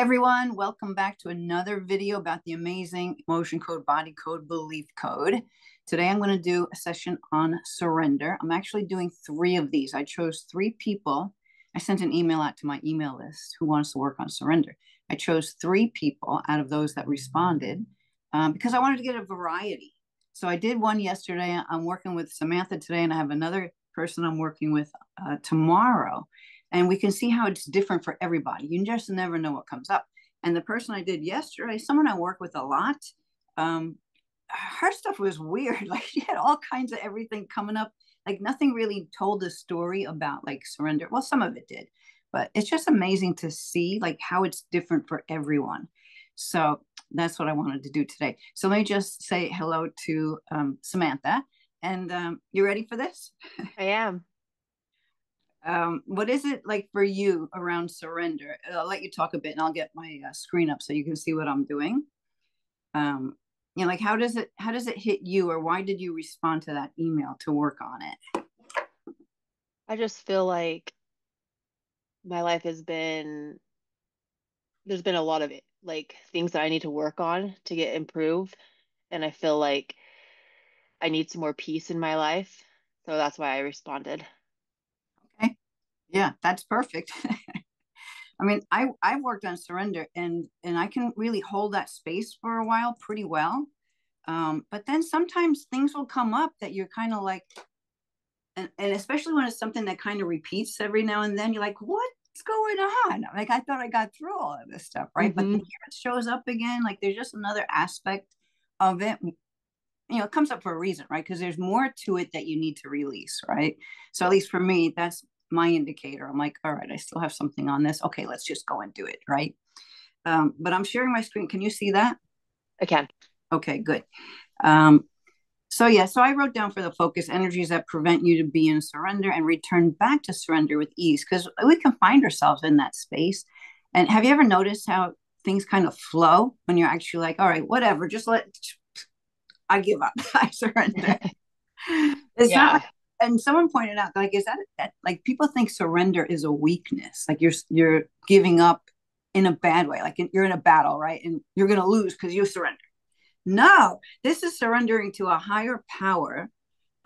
Everyone. Welcome back to another video about the amazing emotion code, body code, belief code. Today, I'm going to do a session on surrender. I'm actually doing three of these. I chose three people. I sent an email out to my email list who wants to work on surrender. I chose three people out of those that responded um, because I wanted to get a variety. So I did one yesterday. I'm working with Samantha today, and I have another person I'm working with uh, tomorrow and we can see how it's different for everybody. You just never know what comes up. And the person I did yesterday, someone I work with a lot, um, her stuff was weird. Like she had all kinds of everything coming up. Like nothing really told a story about like surrender. Well, some of it did, but it's just amazing to see like how it's different for everyone. So that's what I wanted to do today. So let me just say hello to um, Samantha. And um, you ready for this? I am um, what is it like for you around surrender? I'll let you talk a bit and I'll get my uh, screen up so you can see what I'm doing. Um, you know, like how does it how does it hit you or why did you respond to that email to work on it? I just feel like my life has been there's been a lot of it like things that I need to work on to get improved and I feel like I need some more peace in my life. So that's why I responded. Yeah, that's perfect. I mean, I I've worked on surrender and and I can really hold that space for a while pretty well. Um, but then sometimes things will come up that you're kind of like, and, and especially when it's something that kind of repeats every now and then, you're like, what's going on? Like I thought I got through all of this stuff, right? Mm-hmm. But then here it shows up again. Like there's just another aspect of it you know it comes up for a reason right because there's more to it that you need to release right so at least for me that's my indicator. I'm like, all right, I still have something on this. Okay, let's just go and do it, right? Um, but I'm sharing my screen. Can you see that? I can. Okay, good. Um, so yeah, so I wrote down for the focus energies that prevent you to be in surrender and return back to surrender with ease because we can find ourselves in that space. And have you ever noticed how things kind of flow when you're actually like, all right, whatever, just let I give up, I surrender. it's yeah. not and someone pointed out like is that, that like people think surrender is a weakness. Like you're you're giving up in a bad way. Like you're in a battle right? And you're going to lose because you surrender. No this is surrendering to a higher power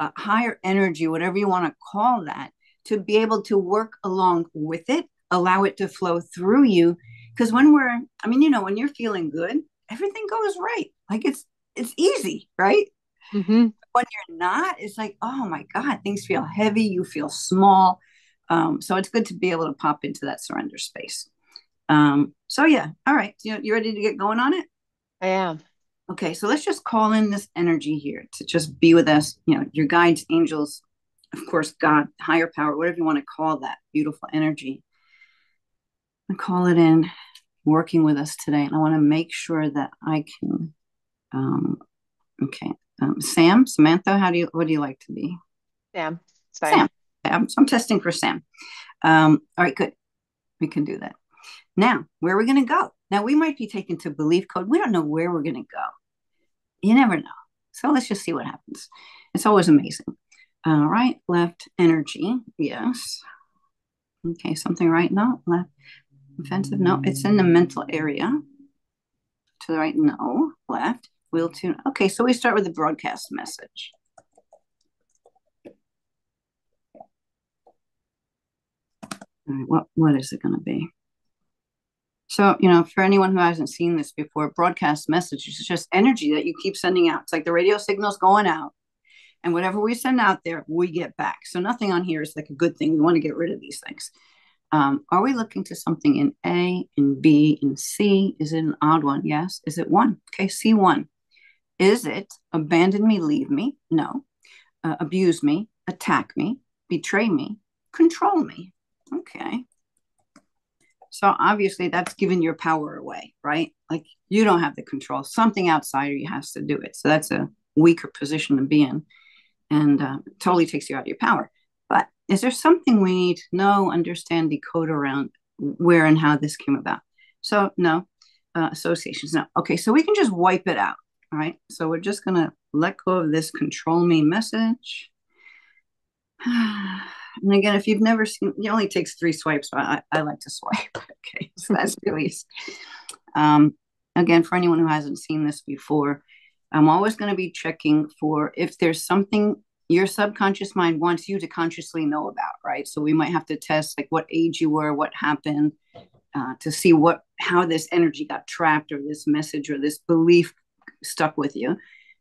a higher energy whatever you want to call that to be able to work along with it allow it to flow through you. Because when we're i mean you know when you're feeling good everything goes right. Like it's it's easy right mm-hmm when you're not, it's like, oh my God, things feel heavy. You feel small. Um, so it's good to be able to pop into that surrender space. Um, so yeah, all right. You, you ready to get going on it? I am. Okay, so let's just call in this energy here to just be with us. You know, your guides, angels, of course, God, higher power, whatever you want to call that beautiful energy. I call it in, working with us today. And I want to make sure that I can. Um, okay, um, Sam, Samantha, how do you, what do you like to be? Sam. Sam. Sam. So I'm testing for Sam. Um, all right, good. We can do that. Now, where are we going to go? Now, we might be taken to belief code. We don't know where we're going to go. You never know. So let's just see what happens. It's always amazing. All right, left energy. Yes. Okay, something right? No, left. Offensive? No, it's in the mental area. To the right? No. Left. Wheel tune. Okay, so we start with the broadcast message. what, what is it going to be? So, you know, for anyone who hasn't seen this before, broadcast message is just energy that you keep sending out. It's like the radio signal's going out. And whatever we send out there, we get back. So nothing on here is like a good thing. We want to get rid of these things. Um, are we looking to something in A, in B, in C? Is it an odd one? Yes. Is it one? Okay, C1. Is it abandon me, leave me? No. Uh, abuse me, attack me, betray me, control me. Okay. So obviously that's giving your power away, right? Like you don't have the control. Something outside of you has to do it. So that's a weaker position to be in and uh, totally takes you out of your power. But is there something we need to know, understand, decode around where and how this came about? So no, uh, associations. No. Okay, so we can just wipe it out. All right, so we're just gonna let go of this control me message. And again, if you've never seen, it only takes three swipes. But I, I like to swipe. Okay, so that's released. Um, again, for anyone who hasn't seen this before, I'm always going to be checking for if there's something your subconscious mind wants you to consciously know about, right? So we might have to test like what age you were, what happened, uh, to see what how this energy got trapped or this message or this belief stuck with you.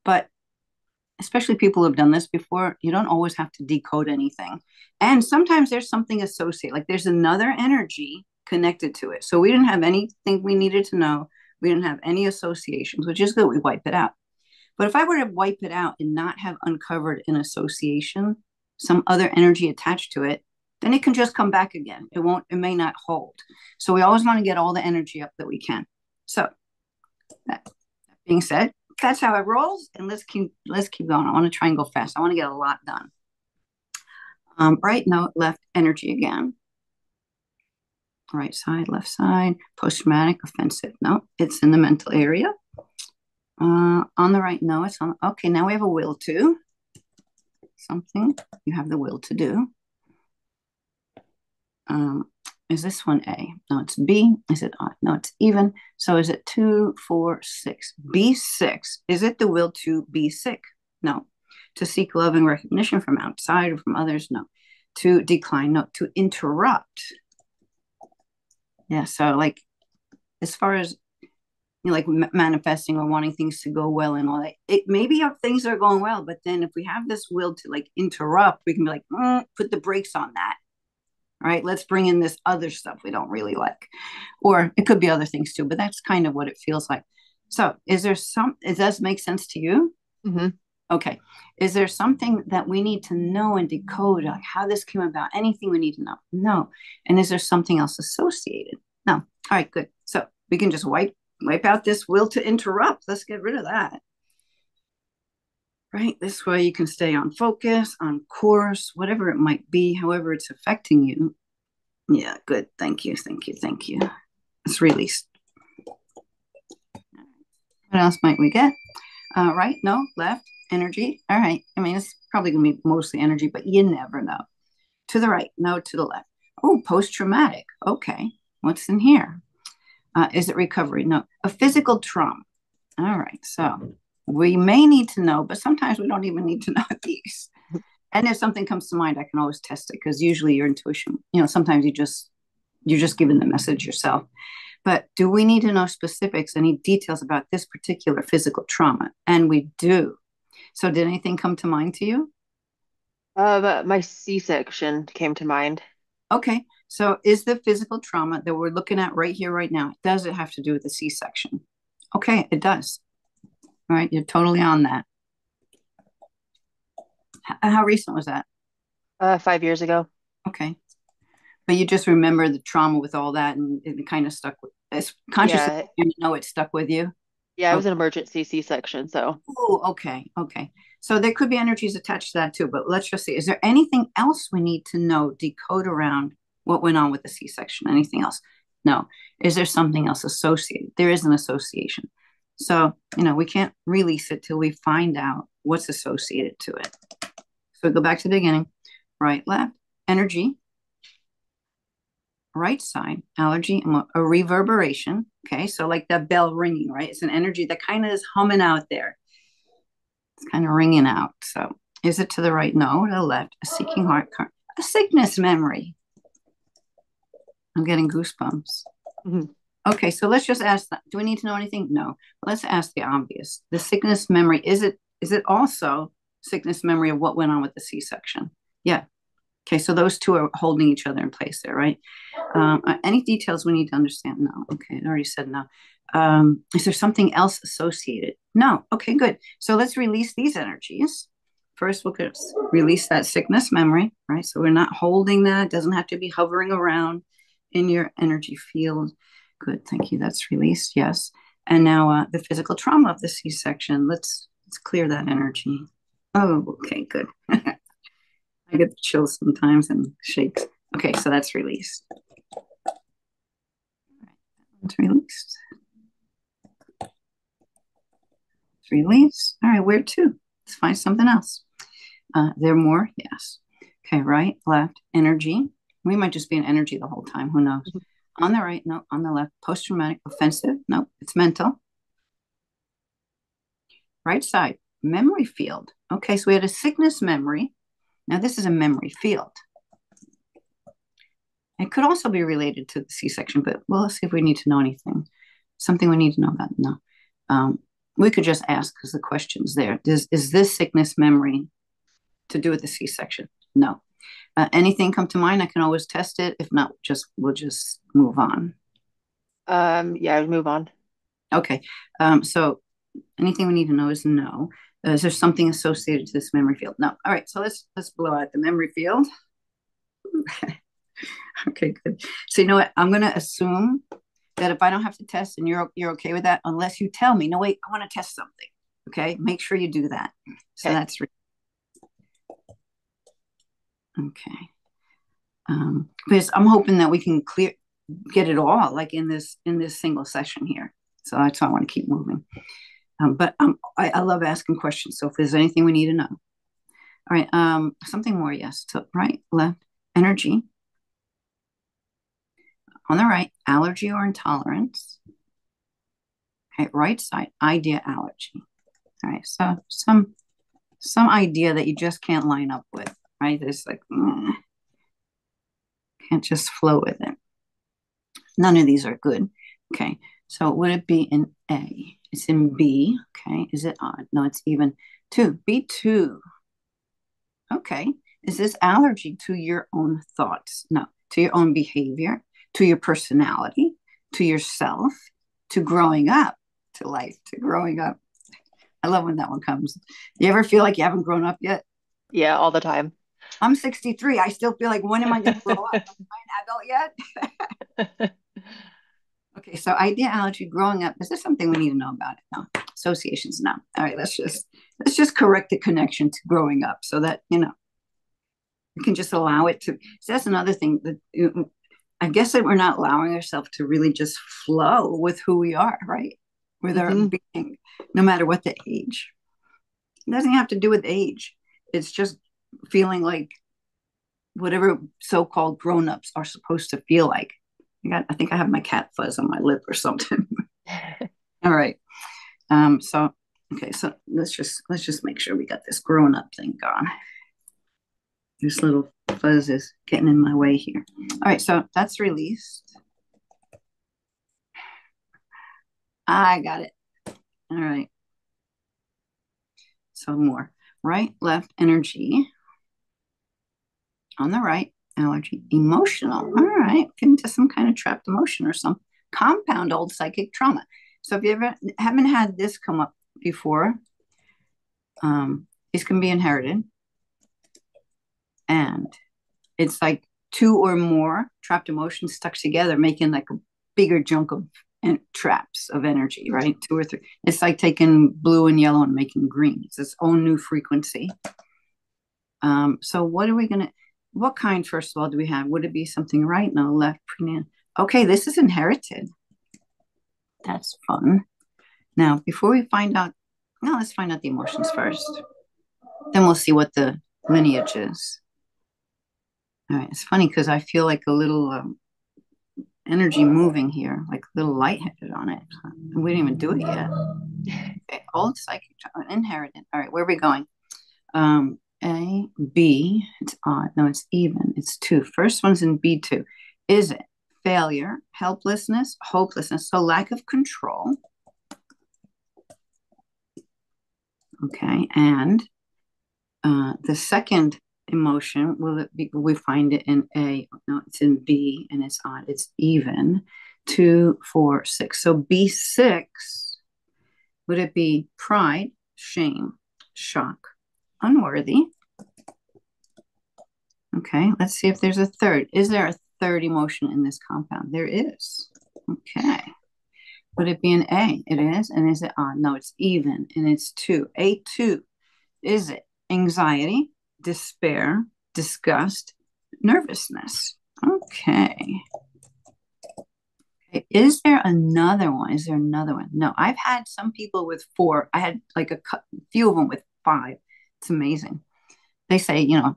But especially people who have done this before, you don't always have to decode anything. And sometimes there's something associated, like there's another energy connected to it. So we didn't have anything we needed to know. We didn't have any associations, which is good. We wipe it out. But if I were to wipe it out and not have uncovered an association, some other energy attached to it, then it can just come back again. It won't, it may not hold. So we always want to get all the energy up that we can. So that being said, that's how it rolls. And let's keep let's keep going. I want to try and go fast. I want to get a lot done. Um, right note, left energy again. Right side, left side, post-traumatic, offensive. No, it's in the mental area. Uh, on the right, no, it's on. Okay, now we have a will to. Something you have the will to do. Um, is this one A? No, it's B. Is it odd? No, it's even. So is it two, four, six? B6. Is it the will to be sick? No. To seek love and recognition from outside or from others? No. To decline? No. To interrupt? Yeah. So, like, as far as you know, like manifesting or wanting things to go well and all that. It maybe things are going well, but then if we have this will to like interrupt, we can be like, mm, put the brakes on that. Right? Let's bring in this other stuff we don't really like, or it could be other things too. But that's kind of what it feels like. So, is there some? Does make sense to you? Mm-hmm. Okay. Is there something that we need to know and decode, like how this came about? Anything we need to know? No. And is there something else associated? No. All right. Good. So we can just wipe wipe out this will to interrupt. Let's get rid of that. Right? This way you can stay on focus, on course, whatever it might be, however it's affecting you. Yeah, good. Thank you. Thank you. Thank you. It's released. What else might we get? Uh, right? No? Left? Energy? All right. I mean, it's probably going to be mostly energy, but you never know. To the right? No, to the left. Oh, post traumatic. Okay. What's in here? Uh, is it recovery? No, a physical trauma. All right. So we may need to know, but sometimes we don't even need to know these. And if something comes to mind, I can always test it because usually your intuition, you know, sometimes you just you're just given the message yourself. But do we need to know specifics, any details about this particular physical trauma? And we do. So did anything come to mind to you? Uh, my C-section came to mind. Okay. So, is the physical trauma that we're looking at right here, right now, does it have to do with the C section? Okay, it does. All right, you're totally on that. H how recent was that? Uh, five years ago. Okay. But you just remember the trauma with all that and it kind of stuck with it's consciously yeah. you know it stuck with you. Yeah, it was an emergency C section. So Oh, okay, okay. So there could be energies attached to that too. But let's just see. Is there anything else we need to know, decode around what went on with the C-section, anything else. No. Is there something else associated? There is an association. So, you know, we can't release it till we find out what's associated to it. So go back to the beginning. Right, left, energy. Right side, allergy, a reverberation. Okay, so like that bell ringing, right? It's an energy that kind of is humming out there. It's kind of ringing out. So is it to the right? No, to the left. A seeking heart, a sickness memory. I'm getting goosebumps. Mm-hmm. Okay, so let's just ask that. Do we need to know anything? No. Let's ask the obvious. The sickness memory, is it is it also sickness memory of what went on with the C-section? Yeah. Okay, so those two are holding each other in place there, right? Um, uh, any details we need to understand? No. Okay, I already said no. Um, is there something else associated? No. Okay, good. So let's release these energies. First, we'll release that sickness memory, right? So we're not holding that. It doesn't have to be hovering around in your energy field. Good, thank you. That's released. Yes. And now uh, the physical trauma of the C-section. Let's let's clear that energy. Oh, okay, good. I get chills sometimes and shakes. Okay, so that's released. It's released. It's released. All right, where to? Let's find something else. Uh, there more? Yes. Okay, right, left, energy. We might just be in energy the whole time. Who knows? Mm-hmm. On the right, no. On the left, post traumatic, offensive. No, it's mental. Right side, memory field. Okay, so we had a sickness memory. Now this is a memory field. It could also be related to the C-section, but well, see if we need to know anything. Something we need to know about. No. Um, we could just ask because the question's there. Does, is this sickness memory to do with the C-section? No. Uh, anything come to mind? I can always test it. If not, just we'll just move on. Um, yeah, move on. Okay. Um, so anything we need to know is no. Uh, is there something associated to this memory field? No. All right. So let's let's blow out the memory field. okay, good. So you know what? I'm gonna assume that if I don't have to test and you're you're okay with that, unless you tell me, no, wait, I want to test something. Okay, make sure you do that. So okay. that's okay. Um, because I'm hoping that we can clear get it all like in this in this single session here. So that's why I want to keep moving. Um, but um, I, I love asking questions. So if there's anything we need to know, all right. Um, something more. Yes. So right, left, energy, on the right, allergy or intolerance. Okay, right side, idea allergy. All right, so some some idea that you just can't line up with, right? There's like mm, can't just flow with it. None of these are good. Okay, so would it be in A? It's in B. Okay, is it odd? No, it's even two. B2. Okay, is this allergy to your own thoughts? No, to your own behavior, to your personality, to yourself, to growing up, to life, to growing up. I love when that one comes. You ever feel like you haven't grown up yet? Yeah, all the time. I'm 63. I still feel like when am I going to grow up? Am I an adult yet? okay, so idea allergy, growing up. Is this something we need to know about? It? No. Associations, no. All right, let's just let's just correct the connection to growing up so that you know we can just allow it to. So that's another thing that I guess that we're not allowing ourselves to really just flow with who we are, right? With mm-hmm. our being, no matter what the age. It doesn't have to do with age. It's just feeling like whatever so-called grown-ups are supposed to feel like. I got I think I have my cat fuzz on my lip or something. All right. Um, so okay, so let's just let's just make sure we got this grown-up thing gone. This little fuzz is getting in my way here. All right, so that's released. I got it. All right. So more. Right, left, energy. On the right, allergy, emotional. All right, get into some kind of trapped emotion or some compound old psychic trauma. So if you ever haven't had this come up before, um, these can be inherited. And it's like two or more trapped emotions stuck together, making like a bigger chunk of en- traps of energy, right? Two or three. It's like taking blue and yellow and making green. It's its own new frequency. Um, so what are we gonna? What kind, first of all, do we have? Would it be something right? No, left, prenatal. Okay, this is inherited. That's fun. Now, before we find out, now let's find out the emotions first. Then we'll see what the lineage is. All right, it's funny because I feel like a little um, energy moving here, like a little lightheaded on it. We didn't even do it yet. Okay, old psychic inherited. All right, where are we going? Um, A, B, it's odd. No, it's even. It's two. First one's in B2. Is it failure, helplessness, hopelessness? So lack of control. Okay, and uh, the second emotion will it be we find it in a no it's in b and it's odd it's even two four six so b6 would it be pride shame shock unworthy okay let's see if there's a third is there a third emotion in this compound there is okay would it be an a it is and is it odd no it's even and it's two a2 is it anxiety despair, disgust, nervousness. Okay. okay. Is there another one? Is there another one? No, I've had some people with four. I had like a few of them with five. It's amazing. They say, you know,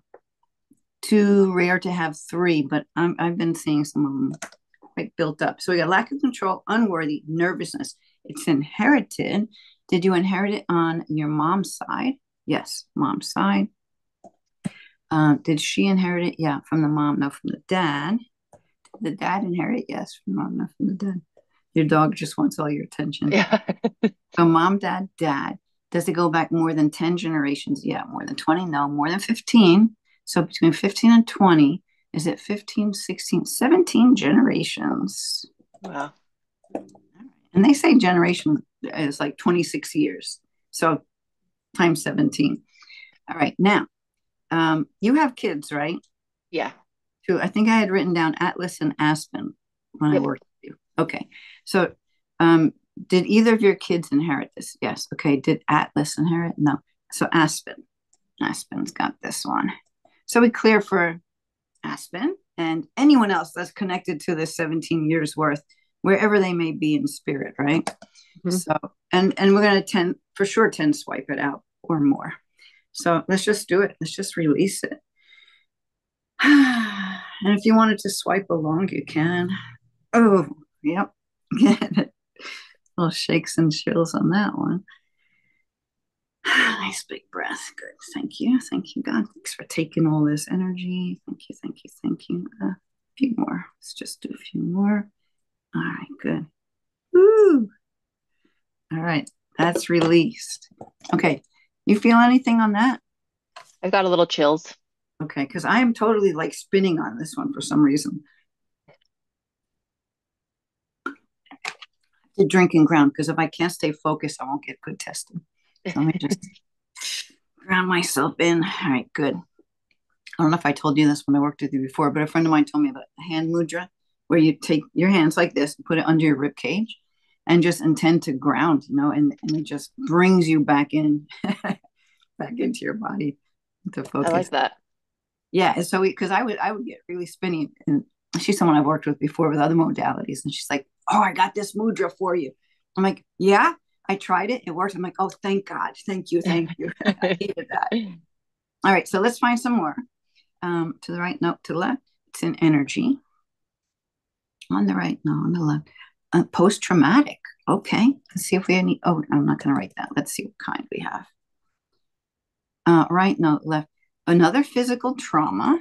too rare to have three, but i have been seeing some of them quite built up. So we got lack of control, unworthy, nervousness. It's inherited. Did you inherit it on your mom's side? Yes, mom's side. Uh, did she inherit it? Yeah, from the mom, no, from the dad. Did the dad inherit it? Yes, from mom, no, from the dad. Your dog just wants all your attention. Yeah. so mom, dad, dad. Does it go back more than 10 generations? Yeah, more than 20? No, more than 15. So between 15 and 20, is it 15, 16, 17 generations? Wow. And they say generation is like 26 years. So times 17. All right. Now, um, you have kids, right? Yeah. Two. I think I had written down Atlas and Aspen when yep. I worked with you. Okay. So um, did either of your kids inherit this? Yes. Okay. Did Atlas inherit? No. So Aspen. Aspen's got this one. So we clear for Aspen and anyone else that's connected to this 17 years worth, wherever they may be in spirit, right? Mm-hmm. So and and we're gonna tend for sure 10 swipe it out or more. So let's just do it. Let's just release it. and if you wanted to swipe along, you can. Oh, yep. Little shakes and chills on that one. nice big breath. Good. Thank you. Thank you, God. Thanks for taking all this energy. Thank you. Thank you. Thank you. Uh, a few more. Let's just do a few more. All right. Good. Woo. All right. That's released. Okay. You feel anything on that? I got a little chills. Okay. Because I am totally like spinning on this one for some reason. To drinking ground because if I can't stay focused, I won't get good testing. So let me just ground myself in. All right, good. I don't know if I told you this when I worked with you before, but a friend of mine told me about hand mudra, where you take your hands like this, put it under your rib cage, and just intend to ground, you know, and, and it just brings you back in, back into your body to focus. I like that. Yeah, so we because I would I would get really spinny, and she's someone I've worked with before with other modalities, and she's like, "Oh, I got this mudra for you." I'm like, "Yeah," I tried it. It worked. I'm like, oh, thank God. Thank you. Thank you. I needed that. All right. So let's find some more. Um, to the right, no, to the left. It's in energy. On the right, no, on the left. Uh, Post traumatic. Okay. Let's see if we have any. Oh, I'm not going to write that. Let's see what kind we have. Uh, right, no, left. Another physical trauma.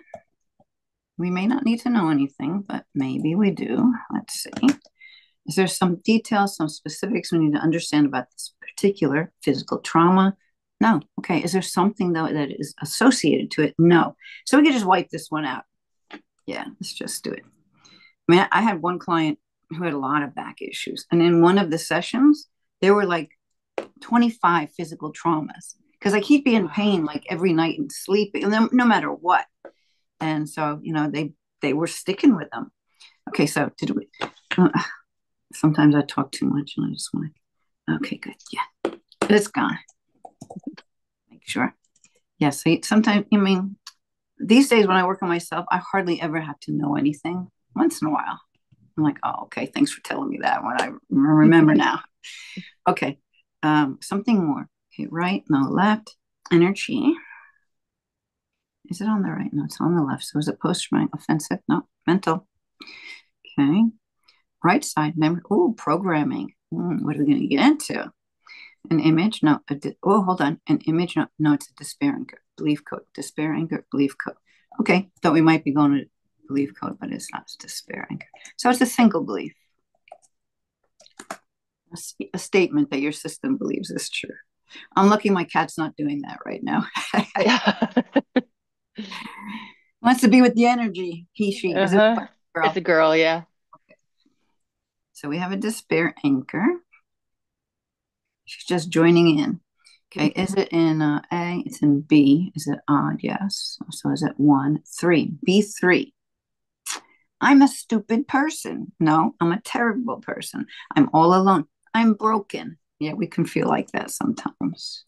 We may not need to know anything, but maybe we do. Let's see. Is there some details, some specifics we need to understand about this particular physical trauma? No. Okay. Is there something though that is associated to it? No. So we can just wipe this one out. Yeah, let's just do it. I mean, I had one client who had a lot of back issues, and in one of the sessions, there were like 25 physical traumas because I keep being in pain like every night and sleeping, no, no matter what. And so, you know, they they were sticking with them. Okay, so did we? Uh, sometimes I talk too much and I just want to, okay, good. Yeah, it's gone. Make sure. Yeah, so sometimes, I mean, these days when I work on myself, I hardly ever have to know anything. Once in a while, I'm like, oh, okay, thanks for telling me that when I remember now. Okay, um, something more. Okay, right, no, left, energy. Is it on the right? No, it's on the left. So is it post-traumatic offensive? No, mental. Okay, right side memory. Oh, programming. Mm, what are we going to get into? An image? No. Di- oh, hold on. An image? No, no, it's a despair. Belief code. Despair anchor. Belief code. Okay. Thought we might be going to belief code, but it's not it's despair. So it's a single belief. A, a statement that your system believes is true. I'm lucky my cat's not doing that right now. Wants to be with the energy. He, she. Uh-huh. Is it uh-huh. It's a girl, yeah. So we have a despair anchor. She's just joining in. Okay, is it in uh, A? It's in B. Is it odd? Yes. So is it one? Three. B3. I'm a stupid person. No, I'm a terrible person. I'm all alone. I'm broken. Yeah, we can feel like that sometimes.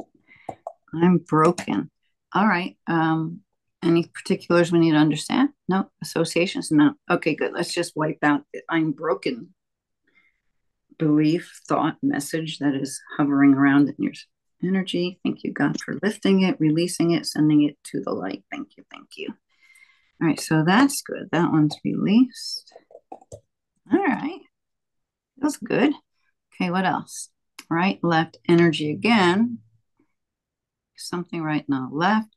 I'm broken. All right. Um, any particulars we need to understand? No. Associations? No. Okay, good. Let's just wipe out I'm broken belief, thought, message that is hovering around in your energy. Thank you, God, for lifting it, releasing it, sending it to the light. Thank you. Thank you. All right, so that's good. That one's released. All right. That's good. Okay, what else? Right, left, energy again. Something right now, left.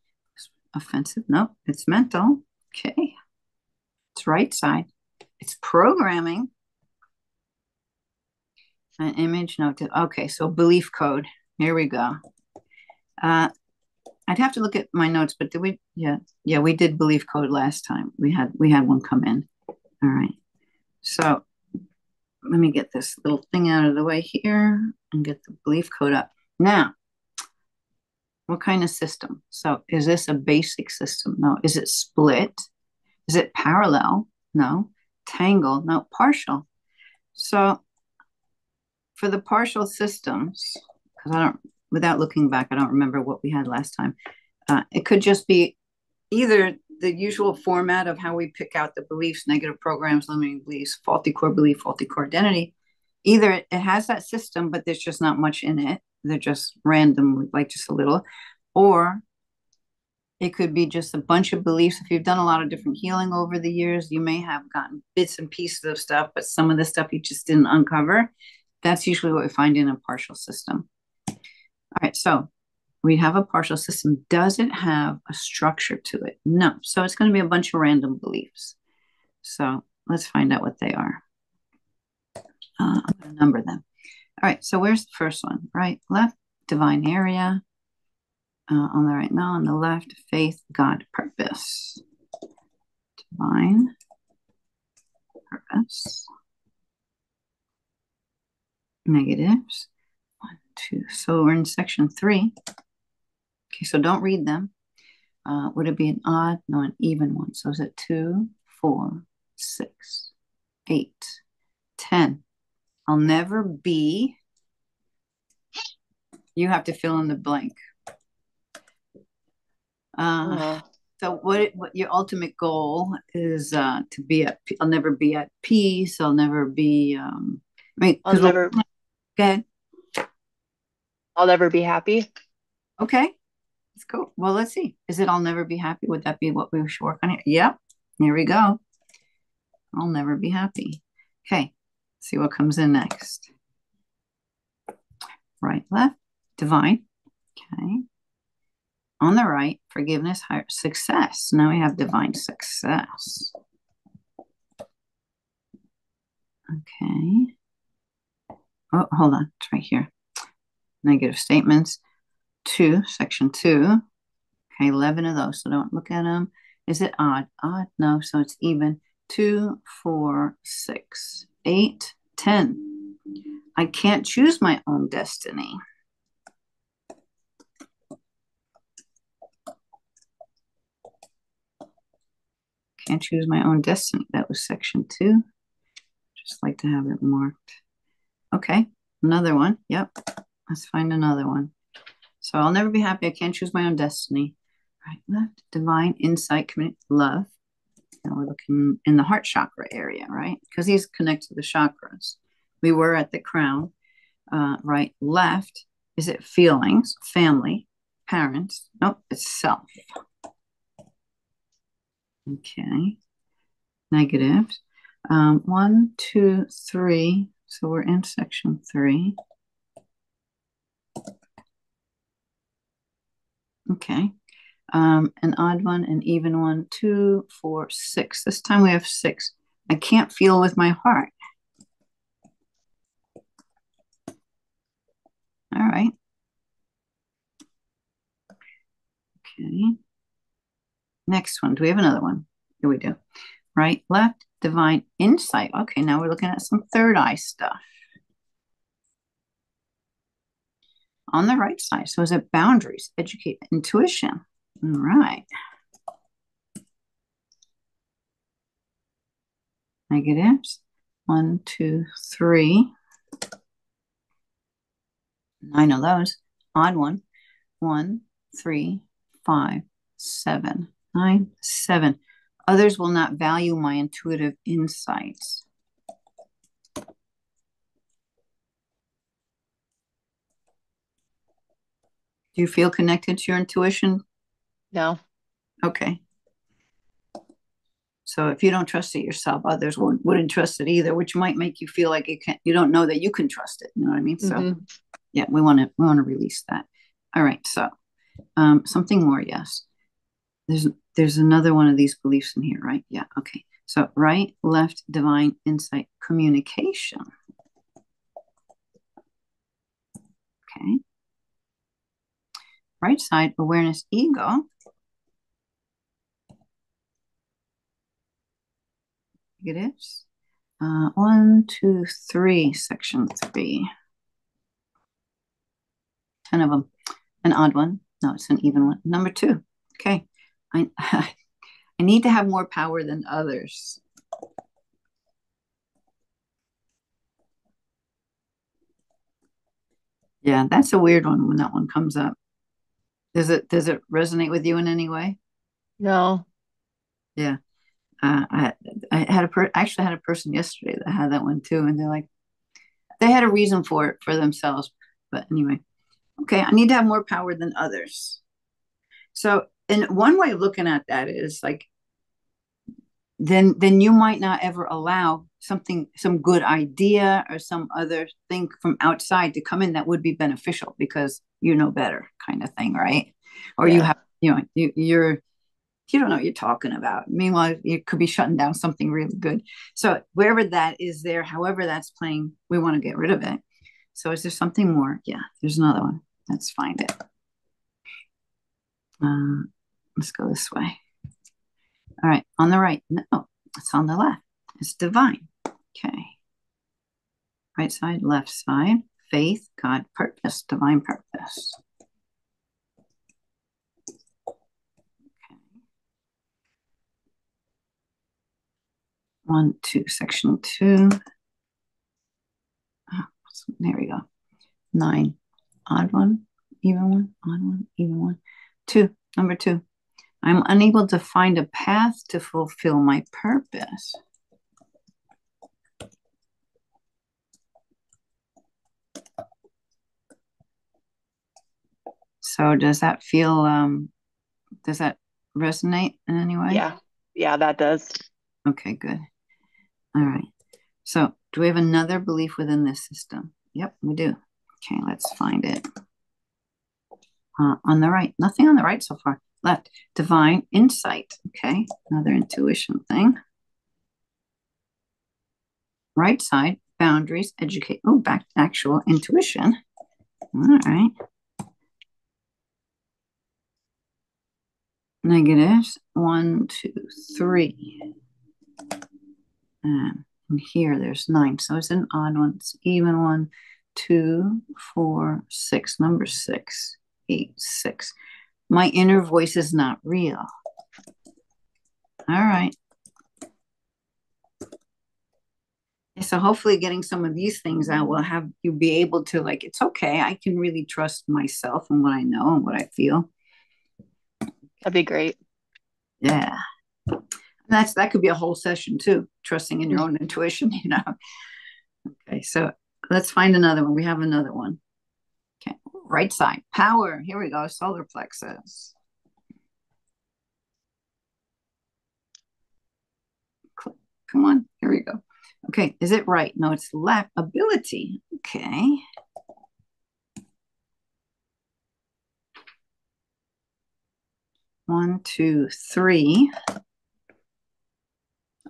Offensive. Nope, it's mental. Okay. It's right side. It's programming. An image note. Okay, so belief code. Here we go. Uh, I'd have to look at my notes, but did we? Yeah, yeah, we did belief code last time. We had we had one come in. All right. So let me get this little thing out of the way here and get the belief code up. Now, what kind of system? So is this a basic system? No. Is it split? Is it parallel? No. Tangle? No. Partial. So for the partial systems, because I don't without looking back, I don't remember what we had last time. Uh, it could just be either the usual format of how we pick out the beliefs, negative programs, limiting beliefs, faulty core belief, faulty core identity. Either it has that system, but there's just not much in it. They're just random, like just a little. Or it could be just a bunch of beliefs. If you've done a lot of different healing over the years, you may have gotten bits and pieces of stuff, but some of the stuff you just didn't uncover. That's usually what we find in a partial system. All right, so we have a partial system. Does it have a structure to it? No. So it's going to be a bunch of random beliefs. So let's find out what they are. Uh, I'm going to number them. All right, so where's the first one? Right, left, divine area. Uh, on the right now, on the left, faith, God, purpose. Divine purpose. Negatives One, two. So we're in section three. Okay, so don't read them. Uh, would it be an odd? No, an even one. So is it two, four, six, eight, ten? I'll never be. You have to fill in the blank. Uh. So what what your ultimate goal is uh, to be at? I'll never be at peace. I'll never be. Um, I mean, I'll never. Go ahead. I'll never be happy. Okay. Let's go. Well, let's see. Is it I'll never be happy? Would that be what we should work on here? Yep. Here we go. I'll never be happy. Okay. Let's see what comes in next. Right, left, divine. Okay. On the right, forgiveness, higher success. Now we have divine success. Okay. Oh, hold on. It's right here negative statements. Two, section two. Okay, 11 of those, so don't look at them. Is it odd? Odd? No, so it's even. Two, four, six, eight, ten. I can't choose my own destiny. Can't choose my own destiny. That was section two. Just like to have it marked. Okay, another one. Yep. Let's find another one. So I'll never be happy. I can't choose my own destiny. Right, left, divine insight, community, love. Now we're looking in the heart chakra area, right? Because he's connected to the chakras. We were at the crown. Uh, right, left. Is it feelings, family, parents? Nope, it's self. Okay. Negatives. Um, one, two, three. So we're in section three. Okay. Um, an odd one, an even one, two, four, six. This time we have six. I can't feel with my heart. All right. Okay. Next one. Do we have another one? Here we do. Right, left, divine insight. Okay, now we're looking at some third eye stuff. on the right side. So is it boundaries, educate, intuition? All right. Negatives. One, two, three. Nine of those. Odd one. One, three, five, seven, nine, seven. Others will not value my intuitive insights. Do you feel connected to your intuition? No. Okay. So if you don't trust it yourself, others wouldn't, wouldn't trust it either, which might make you feel like it can't. you don't know that you can trust it. You know what I mean? So mm-hmm. yeah, we want to we want to release that. All right. So um, something more, yes. There's there's another one of these beliefs in here, right? Yeah. Okay. So right, left, divine insight, communication. Okay. Right side, awareness, ego. Negatives. Uh, one, two, three, section three. Ten of them. An odd one. No, it's an even one. Number two. Okay. I, I need to have more power than others. Yeah, that's a weird one when that one comes up. Does it does it resonate with you in any way? No. Yeah. Uh, I I had a per actually had a person yesterday that had that one too, and they're like, they had a reason for it for themselves. But anyway, okay, I need to have more power than others. So, and one way of looking at that is like, then then you might not ever allow something, some good idea or some other thing from outside to come in that would be beneficial because you know better, kind of thing, right? Or yeah. you have, you know, you, you're you don't know what you're talking about. Meanwhile, you could be shutting down something really good. So wherever that is there, however that's playing, we want to get rid of it. So is there something more? Yeah, there's another one. Let's find it. Uh, let's go this way. All right, on the right. No, it's on the left. It's divine. Okay. Right side, left side. Faith, God, purpose, divine purpose. one, two, section two. Oh, there we go. Nine, odd one, even one, odd one, even one. Two, number two. I'm unable to find a path to fulfill my purpose. So does that feel um does that resonate in any way? Yeah. Yeah, that does. Okay, good. All right. So do we have another belief within this system? Yep, we do. Okay, let's find it. Uh, on the right, nothing on the right so far. Left, divine insight. Okay, another intuition thing. Right side, boundaries, educate. Oh, back to actual intuition. All right. Negatives, one, two, three. Um, and here there's nine. So it's an odd one. It's even one, two, four, six. Number six, eight, six. My inner voice is not real. All right. So hopefully getting some of these things out will have you be able to like, it's okay. I can really trust myself and what I know and what I feel. That'd be great. Yeah that's that could be a whole session too trusting in your own intuition you know okay so let's find another one we have another one right side. Power here we go solar plexus. Come on here we go. Okay is it right? No it's left ability. Okay. One two three.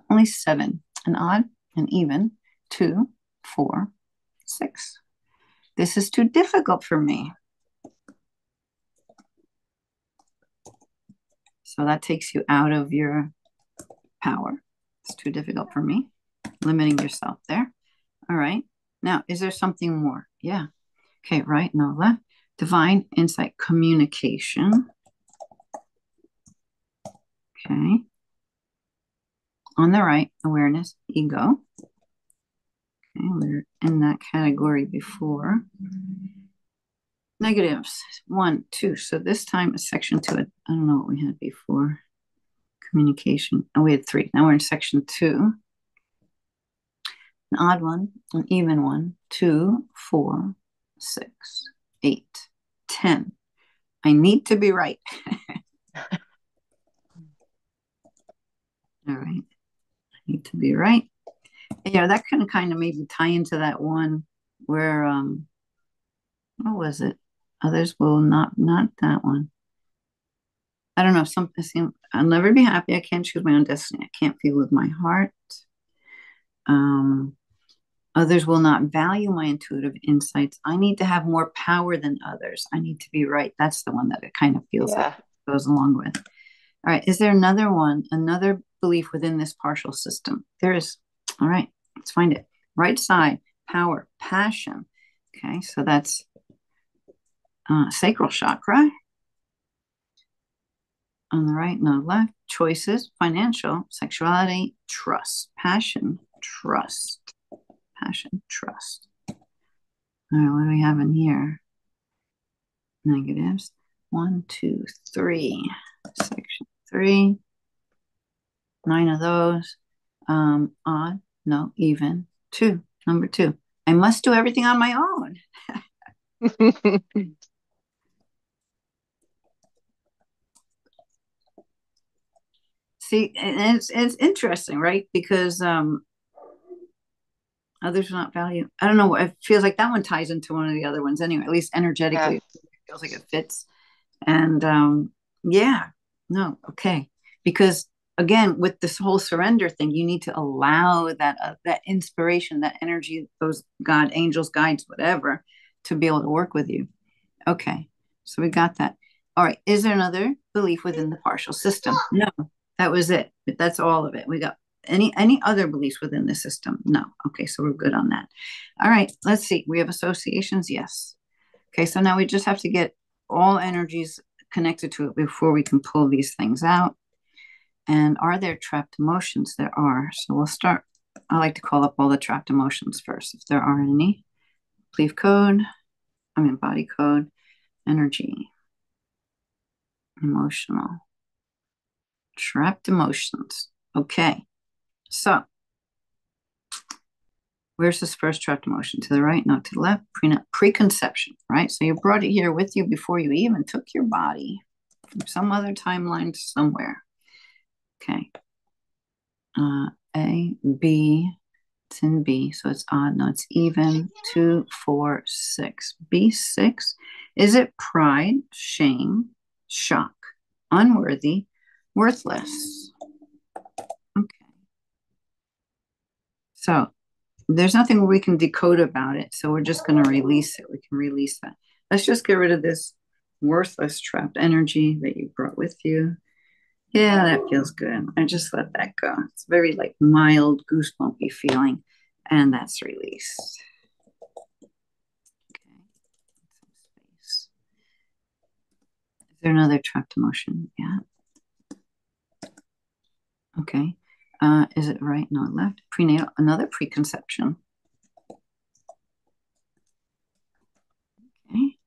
Only seven, an odd, an even, two, four, six. This is too difficult for me. So that takes you out of your power. It's too difficult for me. Limiting yourself there. All right. Now, is there something more? Yeah. Okay, right, no, left. Divine insight communication. Okay. On the right, awareness, ego. We're in that category before. Negatives, one, two. So this time it's section two. I don't know what we had before. Communication. Oh, we had three. Now we're in section two. An odd one, an even one, two, four, six, eight, ten. I need to be right. All right. I need to be right. Yeah, that can kind of maybe tie into that one where um what was it? Others will not not that one. I don't know. Something I'll never be happy. I can't choose my own destiny. I can't feel with my heart. Um others will not value my intuitive insights. I need to have more power than others. I need to be right. That's the one that it kind of feels yeah. like goes along with. All right. Is there another one, another belief within this partial system? There is. All right. Let's find it. Right side, power, passion. Okay. So that's uh, sacral chakra. On the right and the left, choices, financial, sexuality, trust, passion, trust, passion, trust. All right, what do we have in here? Negatives. One, two, three. Section three. Nine of those. Um, odd, no, even. Two, number two. I must do everything on my own. See, it's it's interesting, right? Because um, others are not value. I don't know. It feels like that one ties into one of the other ones anyway. At least energetically, it feels like it fits. And um, yeah, no, okay, because again, with this whole surrender thing, you need to allow that uh, that inspiration, that energy, those God, angels, guides, whatever, to be able to work with you. Okay, so we got that. All right, is there another belief within the partial system? No, that was it. That's all of it. We got any any other beliefs within the system? No. Okay, so we're good on that. All right, let's see. We have associations. Yes. Okay, so now we just have to get all energies connected to it before we can pull these things out. And are there trapped emotions? There are. So we'll start. I like to call up all the trapped emotions first, if there are any. Belief code. I mean body code. Energy. Emotional trapped emotions. Okay, so where's this first trapped emotion? To the right, not to the left. Pre- preconception, right? So you brought it here with you before you even took your body from some other timeline to somewhere. Okay. Uh, A, B, it's in B, so it's odd. No, it's even. Two, four, six. B6. Is it pride, shame, shock, unworthy, worthless. Okay. So there's nothing we can decode about it. So we're just going to release it. We can release that. Let's just get rid of this worthless trapped energy that you brought with you. Yeah, that feels good. I just let that go. It's very like mild, goosebumpy feeling. And that's released. Okay. Is there another trapped emotion? Yeah. Okay. Uh, is it right? No, left. Prenatal, another preconception. Okay.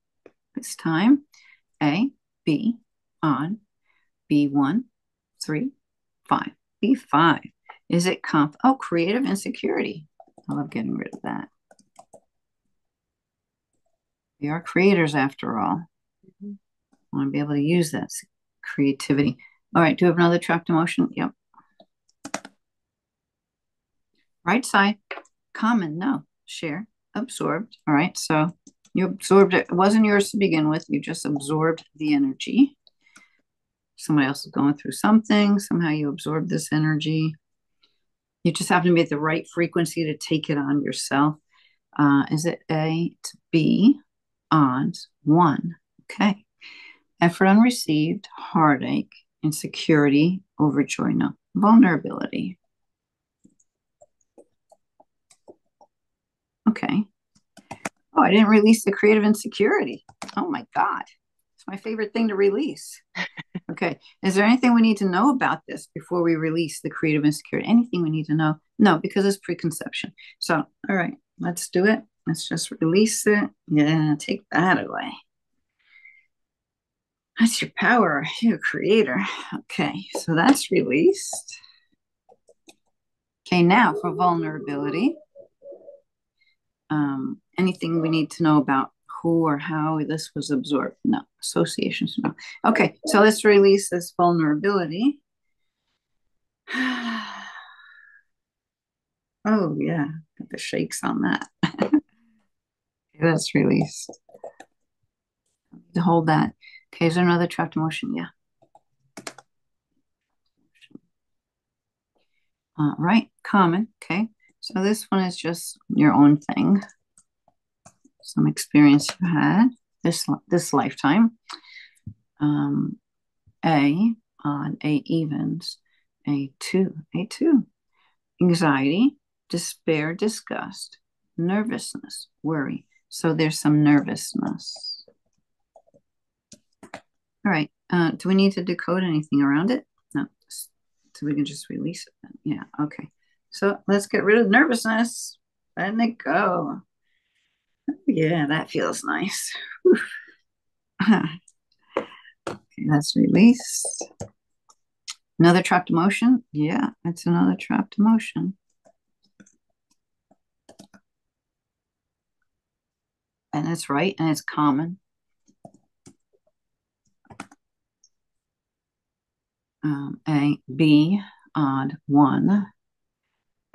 This time, A, B, on, B1, 3, 5. B5. Is it comp? Oh, creative insecurity. I love getting rid of that. We are creators after all. Mm -hmm. I want to be able to use that creativity. All right, do you have another trapped emotion? Yep. Right side, common, no. Share, absorbed. All right, so you absorbed it. It wasn't yours to begin with. You just absorbed the energy. Somebody else is going through something. Somehow you absorb this energy. You just have to be at the right frequency to take it on yourself. Uh, is it A to B? Odds one. Okay. Effort unreceived, heartache, insecurity, overjoy. No. Vulnerability. Okay. Oh, I didn't release the creative insecurity. Oh my God. My favorite thing to release. okay. Is there anything we need to know about this before we release the creative insecurity? Anything we need to know? No, because it's preconception. So, all right, let's do it. Let's just release it. Yeah, take that away. That's your power, your creator. Okay, so that's released. Okay, now for vulnerability um, anything we need to know about who or how this was absorbed? No. Associations? No. Okay, so let's release this vulnerability. oh, yeah. Got the shakes on that. That's released. To hold that. Okay, is there another trapped emotion? Yeah. Uh, right, common. Okay, so this one is just your own thing. Some experience you had this this lifetime. Um, A on A evens, A two, A two. Anxiety, despair, disgust, nervousness, worry. So there's some nervousness. All right. Uh, do we need to decode anything around it? No. So we can just release it then. Yeah. Okay. So let's get rid of nervousness. Letting it go. Yeah, that feels nice. okay, that's released. Another trapped emotion? Yeah, it's another trapped emotion. And it's right and it's common. Um, a B odd one.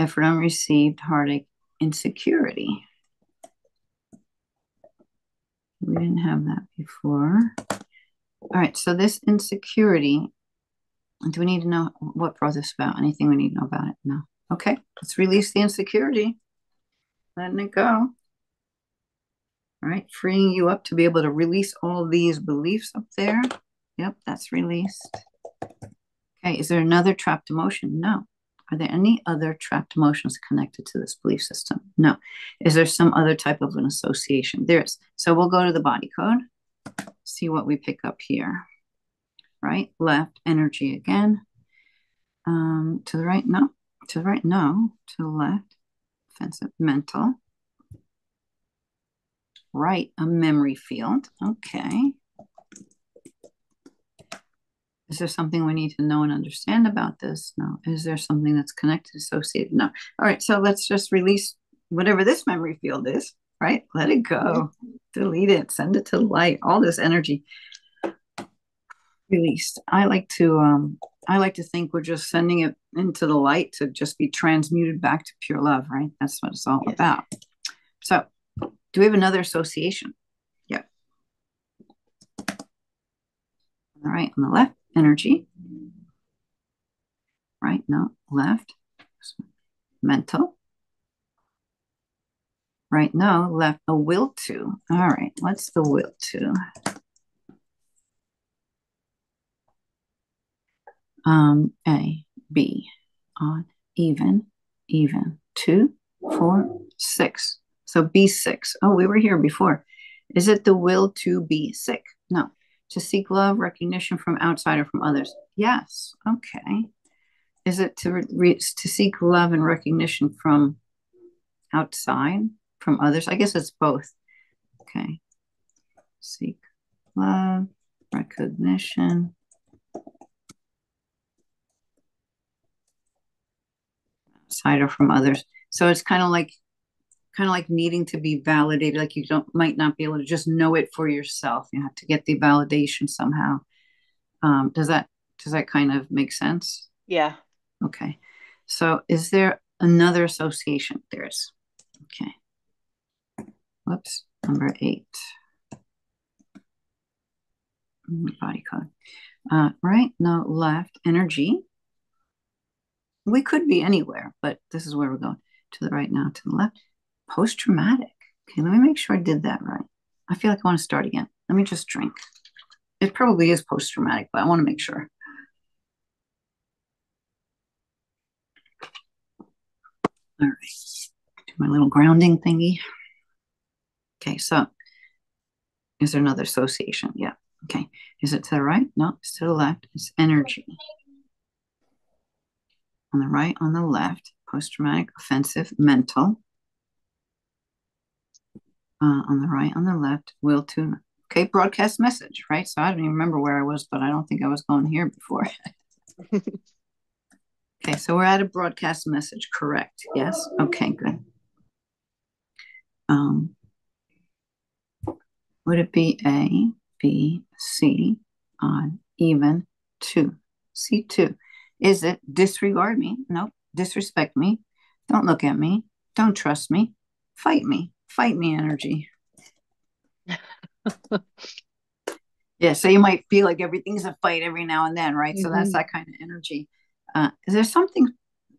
Effort unreceived, heartache, insecurity. We didn't have that before. All right, so this insecurity, do we need to know what brought this about? Anything we need to know about it? No. Okay, let's release the insecurity. Letting it go. All right, freeing you up to be able to release all these beliefs up there. Yep, that's released. Okay, is there another trapped emotion? No. Are there any other trapped emotions connected to this belief system? No. Is there some other type of an association? There is. So we'll go to the body code, see what we pick up here. Right, left, energy again. Um, to the right, no. To the right, no. To the left, offensive, mental. Right, a memory field. Okay. Is there something we need to know and understand about this? No. Is there something that's connected, associated? No. All right. So let's just release whatever this memory field is, right? Let it go. Delete it. Send it to light. All this energy released. I like to um I like to think we're just sending it into the light to just be transmuted back to pure love, right? That's what it's all yes. about. So do we have another association? Yep. All right, on the left energy. Right, no, left, mental. Right, no, left, a will to. All right, what's the will to? Um, A, B, on, even, even, two, four, six. So B6. Oh, we were here before. Is it the will to be sick? No to seek love, recognition from outside or from others? Yes. Okay. Is it to re- to seek love and recognition from outside, from others? I guess it's both. Okay. Seek love, recognition. Outside or from others. So it's kind of like kind of like needing to be validated like you don't might not be able to just know it for yourself. You have to get the validation somehow. Um, does that does that kind of make sense? Yeah. Okay. So is there another association? There's okay. Whoops number eight. Body code uh, right no left energy. We could be anywhere but this is where we're going. To the right now to the left Post traumatic. Okay, let me make sure I did that right. I feel like I want to start again. Let me just drink. It probably is post traumatic, but I want to make sure. All right, do my little grounding thingy. Okay, so is there another association? Yeah. Okay. Is it to the right? No, it's to the left. It's energy. On the right, on the left, post traumatic, offensive, mental uh, on the right, on the left, will to, okay, broadcast message, right? So I don't even remember where I was, but I don't think I was going here before. okay, so we're at a broadcast message, correct? Yes? Okay, good. Um, would it be A, B, C, on even 2? C2. Is it disregard me? No. Disrespect me? Don't look at me. Don't trust me. Fight me. Fight me energy. yeah, so you might feel like everything's a fight every now and then, right? Mm-hmm. So that's mm-hmm. that kind of energy. Uh, is there something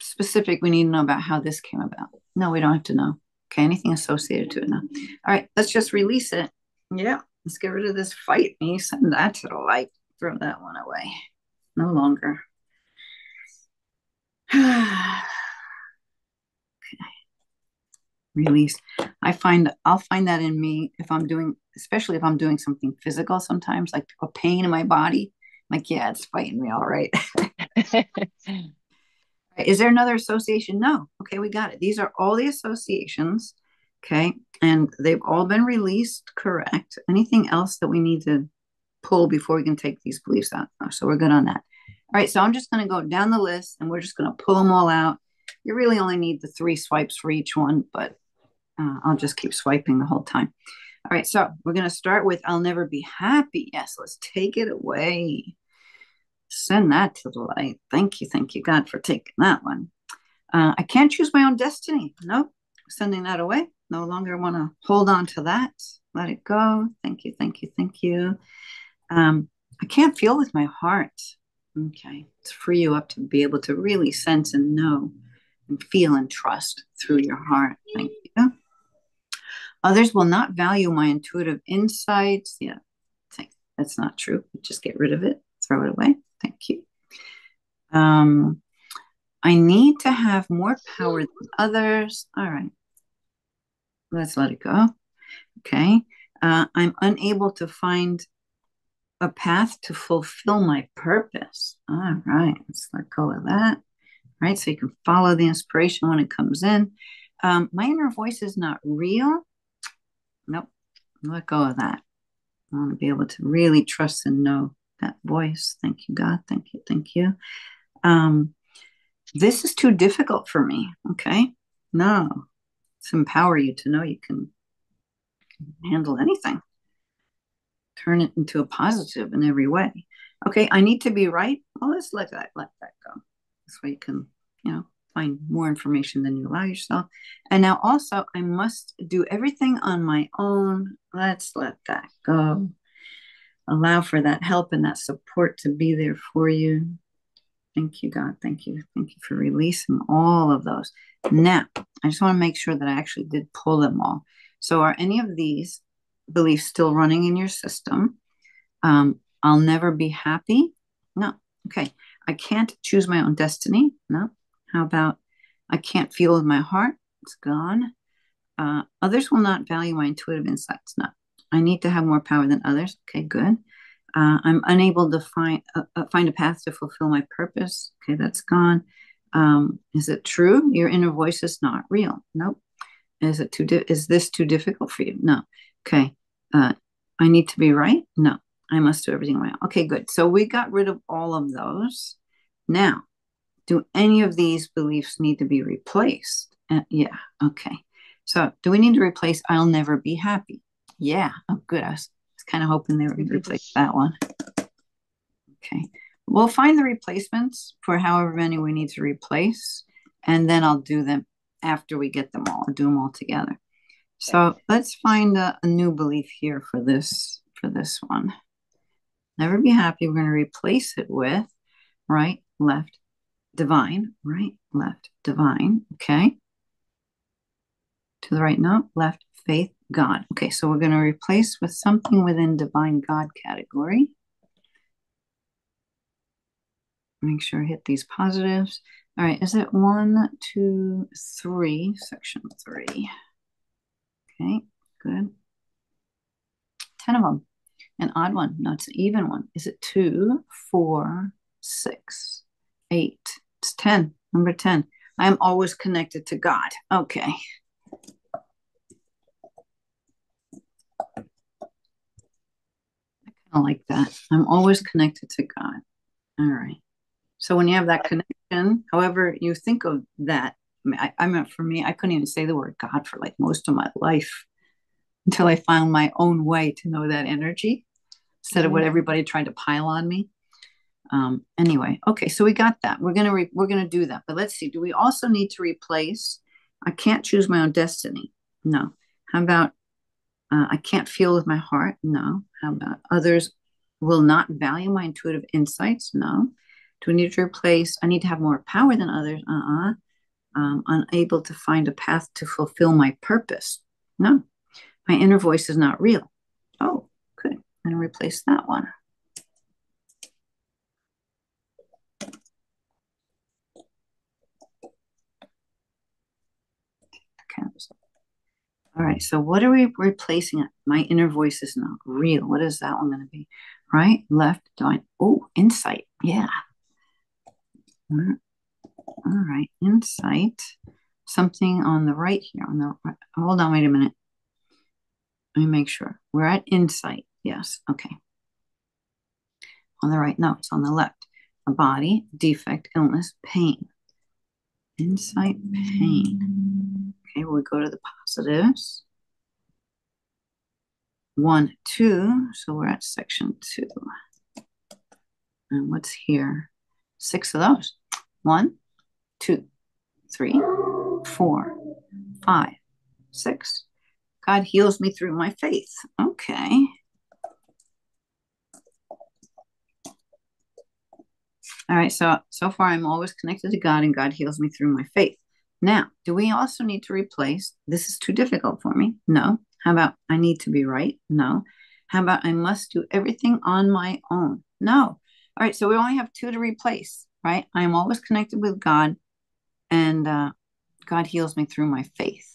specific we need to know about how this came about? No, we don't have to know. Okay, anything associated to it now. All right, let's just release it. Yeah, let's get rid of this fight me. Send that to the light. Throw that one away. No longer. okay. Release. I find I'll find that in me if I'm doing, especially if I'm doing something physical sometimes, like a pain in my body. like, yeah, it's fighting me all right. Is there another association? No. Okay, we got it. These are all the associations. Okay, and they've all been released correct. Anything else that we need to pull before we can take these beliefs out? Oh, so we're good on that. All right, so I'm just going to go down the list and we're just going to pull them all out. You really only need the three swipes for each one, but uh, I'll just keep swiping the whole time. All right, so we're going to start with I'll never be happy. Yes, let's take it away. Send that to the light. Thank you. Thank you, God, for taking that one. Uh, I can't choose my own destiny. Nope. Sending that away. No longer want to hold on to that. Let it go. Thank you. Thank you. Thank you. Um, I can't feel with my heart. Okay. To free you up to be able to really sense and know and feel and trust through your heart. Thank you. Others will not value my intuitive insights. Yeah. That's not true. Just get rid of it, throw it away. Thank you. Um, I need to have more power than others. All right. Let's let it go. Okay. Uh, I'm unable to find a path to fulfill my purpose. All right. Let's let go of that. All right. So you can follow the inspiration when it comes in. Um, my inner voice is not real. Nope. Let go of that. I want to be able to really trust and know that voice. Thank you, God. Thank you. Thank you. Um, this is too difficult for me. Okay. No, it's empower you to know you can, handle anything. Turn it into a positive in every way. Okay. I need to be right. Well, let's let that let that go. This way you can, you know, find more information than you allow yourself. And now also, I must do everything on my own. Let's let that go allow for that help and that support to be there for you. Thank you, God. Thank you. Thank you for releasing all of those. Now, I just want to make sure that I actually did pull them all. So, are any of these beliefs still running in your system? Um, I'll never be happy. No. Okay. I can't choose my own destiny. No. How about I can't feel with my heart? It's gone. Uh, others will not value my intuitive insights. No. I need to have more power than others. Okay, good. Uh, I'm unable to find uh, uh, find a path to fulfill my purpose. Okay, that's gone. Um, is it true? Your inner voice is not real. Nope. Is it too? Di- is this too difficult for you? No. Okay. Uh, I need to be right. No. I must do everything right. Okay, good. So we got rid of all of those. Now, do any of these beliefs need to be replaced? Uh, yeah. Okay. So, do we need to replace "I'll never be happy"? Yeah. Oh, good. I was, was kind of hoping they to replace that one. Okay. We'll find the replacements for however many we need to replace, and then I'll do them after we get them all. I'll do them all together. So let's find a, a new belief here for this for this one. Never be happy. We're going to replace it with right, left, divine, right, left, divine. Okay. To the right, no, left, faith, God. Okay, so we're going to replace with something within divine God category. Make sure I hit these positives. All right, is it one, two, three, section three? Okay, good. 10 of them. An odd one. No, it's an even one. Is it two, four, six, eight? It's 10. Number 10. I am always connected to God. Okay. I kind of like that. I'm always connected to God. All right. So when you have that connection, however you think of that, I, mean, I, I meant for me, I couldn't even say the word God for like most of my life until I found my own way to know that energy instead of what mm-hmm. everybody tried to pile on me. Um, anyway, okay, so we got that. We're gonna re- we're gonna do that. But let's see. Do we also need to replace? I can't choose my own destiny. No. How about uh, I can't feel with my heart? No. How about others will not value my intuitive insights? No. Do we need to replace? I need to have more power than others. Uh uh. Um, unable to find a path to fulfill my purpose. No. My inner voice is not real. Oh, good. I'm going to replace that one. All right, so what are we replacing? it? My inner voice is not real. What is that one going to be? Right, left, down. Oh, insight. Yeah. Mm, all right, insight. Something on the right here. On the right. Hold on, wait a minute. Let me make sure. We're at insight. Yes. Okay. On the right. No, it's on the left. A body, defect, illness, pain. Insight, pain. Okay, we'll go to the positives. One, two. So we're at section two. And what's here? Six of those. One, two, three, four, five, six. God heals me through my faith. Okay. All right, so so far I'm always connected to God and God heals me through my faith. Now, do we also need to replace this is too difficult for me? No. How about I need to be right? No. How about I must do everything on my own? No. All right, so we only have two to replace, right? I am always connected with God and uh, God heals me through my faith.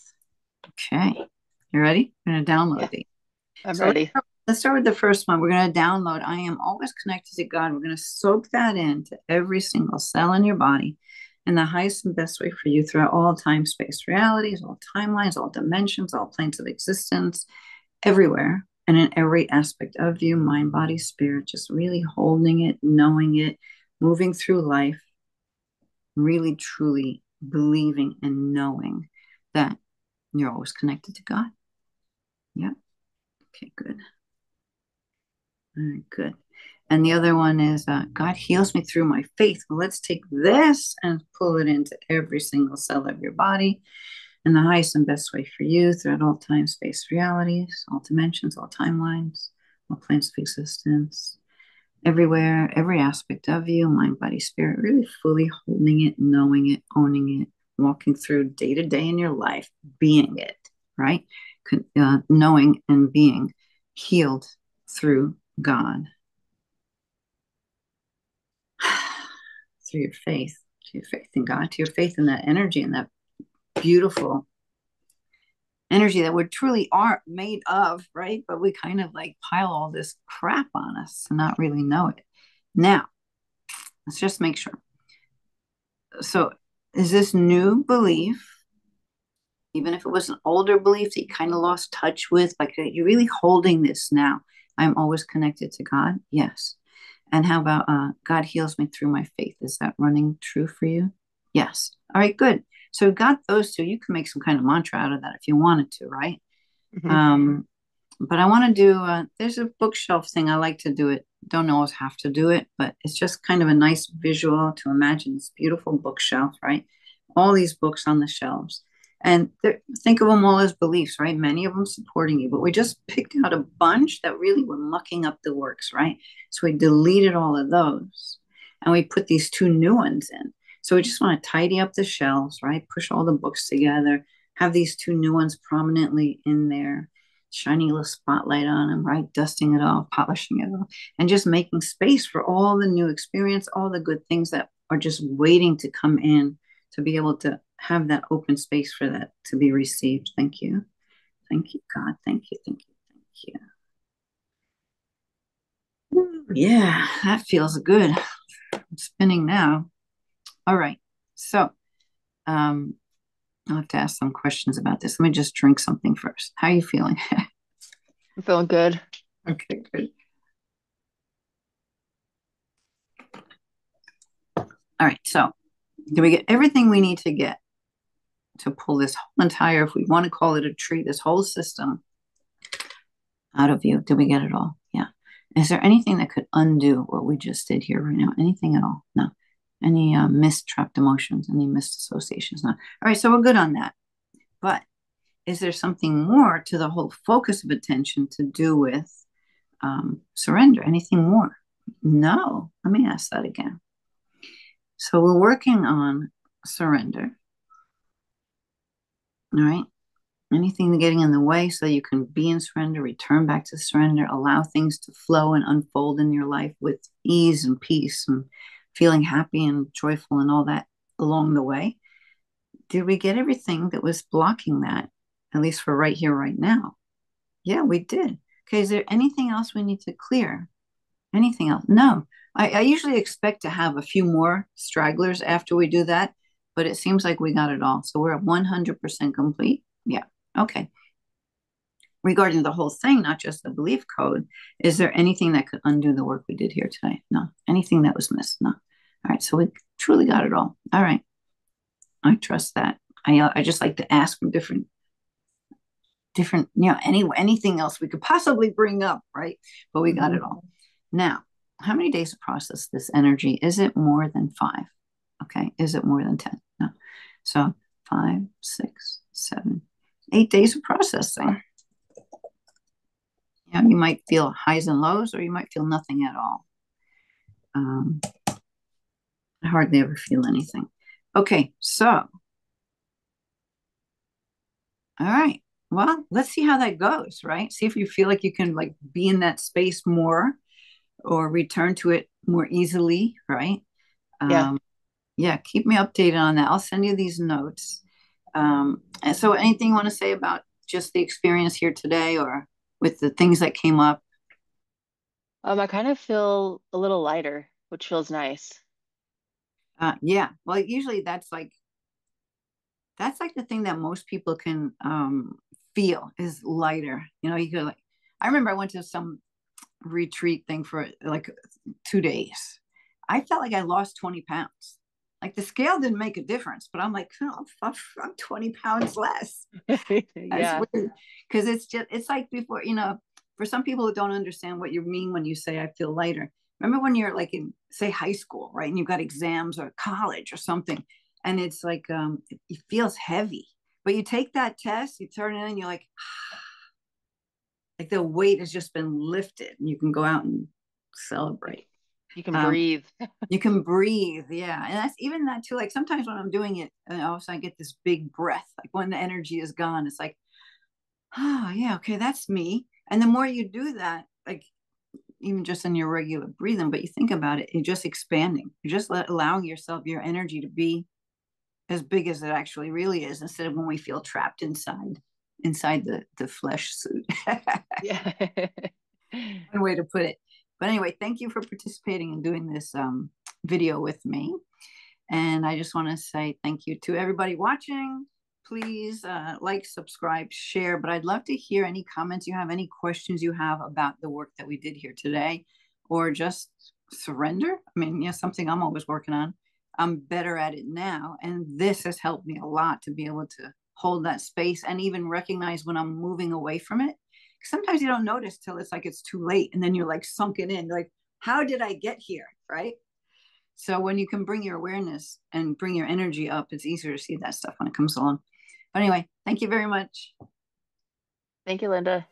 Okay. You ready? I'm going to download yeah. these. I'm so ready. Let's start with the first one. We're going to download I am always connected to God. We're going to soak that into every single cell in your body in the highest and best way for you throughout all time, space, realities, all timelines, all dimensions, all planes of existence, everywhere and in every aspect of you, mind, body, spirit, just really holding it, knowing it, moving through life, really truly believing and knowing that you're always connected to God. Yeah. Okay, good. All right, good. And the other one is uh, God heals me through my faith. Well, let's take this and pull it into every single cell of your body in the highest and best way for you throughout all time, space, realities, all dimensions, all timelines, all planes of existence, everywhere, every aspect of you, mind, body, spirit, really fully holding it, knowing it, owning it, walking through day to day in your life, being it, right? Uh, knowing and being healed through God, through your faith, to your faith in God, to your faith in that energy and that beautiful energy that we truly are made of, right? But we kind of like pile all this crap on us to not really know it. Now, let's just make sure. So, is this new belief even if it was an older belief that you kind of lost touch with, like you're really holding this now. I'm always connected to God. Yes. And how about uh, God heals me through my faith? Is that running true for you? Yes. All right, good. So we got those two. You can make some kind of mantra out of that if you wanted to, right? Mm-hmm. Um, but I want to do. Uh, there's a bookshelf thing. I like to do it. Don't always have to do it, but it's just kind of a nice visual to imagine this beautiful bookshelf, right? All these books on the shelves and think of them all as beliefs, right? Many of them supporting you, but we just picked out a bunch that really were mucking up the works, right? So we deleted all of those and we put these two new ones in. So we just want to tidy up the shelves, right? Push all the books together, have these two new ones prominently in there, shining a little spotlight on them, right? Dusting it off, polishing it off, and just making space for all the new experience, all the good things that are just waiting to come in to be able to have that open space for that to be received. Thank you. Thank you, God. Thank you. Thank you. Thank you. Yeah, that feels good. I'm spinning now. All right. So, um, I'll have to ask some questions about this. Let me just drink something first. How are you feeling? I'm feeling good. Okay, good. All right. So, do we get everything we need to get to pull this whole entire, if we want to call it a tree, this whole system out of you. Did we get it all? Yeah. Is there anything that could undo what we just did here right now? Anything at all? No. Any uh, missed trapped emotions? Any missed associations? No. All right, so we're good on that. But is there something more to the whole focus of attention to do with um, surrender? Anything more? No. Let me ask that again. So we're working on surrender. All right. Anything getting in the way so you can be in surrender, return back to surrender, allow things to flow and unfold in your life with ease and peace and feeling happy and joyful and all that along the way. Did we get everything that was blocking that, at least for right here, right now? Yeah, we did. Okay, is there anything else we need to clear? Anything else? No. I, I usually expect to have a few more stragglers after we do that, but it seems like we got it all. So we're at 100% complete. Yeah. Okay. Regarding the whole thing, not just the belief code, is there anything that could undo the work we did here today? No. Anything that was missed? No. All right. So we truly got it all. All right. I trust that. I uh, I just like to ask from different different you know any anything else we could possibly bring up, right? But we got mm-hmm. it all. Now, how many days to process this energy? Is it more than five? Okay. Is it more than 10? So five, six, seven, eight days of processing. Yeah, you might feel highs and lows, or you might feel nothing at all. Um, I hardly ever feel anything. Okay, so, all right. Well, let's see how that goes, right? See if you feel like you can like be in that space more or return to it more easily, right? Yeah. Um, yeah, keep me updated on that. I'll send you these notes. Um, and so, anything you want to say about just the experience here today or with the things that came up? Um, I kind of feel a little lighter, which feels nice. Uh, yeah. Well, usually that's like that's like the thing that most people can um, feel is lighter. You know, you could like. I remember I went to some retreat thing for like two days. I felt like I lost 20 pounds. Like the scale didn't make a difference, but I'm like, oh, I'm, I'm 20 pounds less. yeah. Because it's just, it's like before, you know, for some people who don't understand what you mean when you say I feel lighter. Remember when you're like in, say, high school, right? And you've got exams or college or something, and it's like, um, it, it feels heavy. But you take that test, you turn it in, and you're like, ah, like the weight has just been lifted and you can go out and celebrate you can um, breathe you can breathe yeah and that's even that too like sometimes when i'm doing it and all of a sudden i get this big breath like when the energy is gone it's like oh yeah okay that's me and the more you do that like even just in your regular breathing but you think about it you're just expanding you're just let, allowing yourself your energy to be as big as it actually really is instead of when we feel trapped inside inside the the flesh suit. yeah. One way to put it. But anyway, thank you for participating and doing this um, video with me. And I just want to say thank you to everybody watching. Please uh, like, subscribe, share. But I'd love to hear any comments you have, any questions you have about the work that we did here today, or just surrender. I mean, yeah, something I'm always working on. I'm better at it now. And this has helped me a lot to be able to hold that space and even recognize when I'm moving away from it. Sometimes you don't notice till it's like it's too late and then you're like sunken in, like, how did I get here? Right. So when you can bring your awareness and bring your energy up, it's easier to see that stuff when it comes along. But anyway, thank you very much. Thank you, Linda.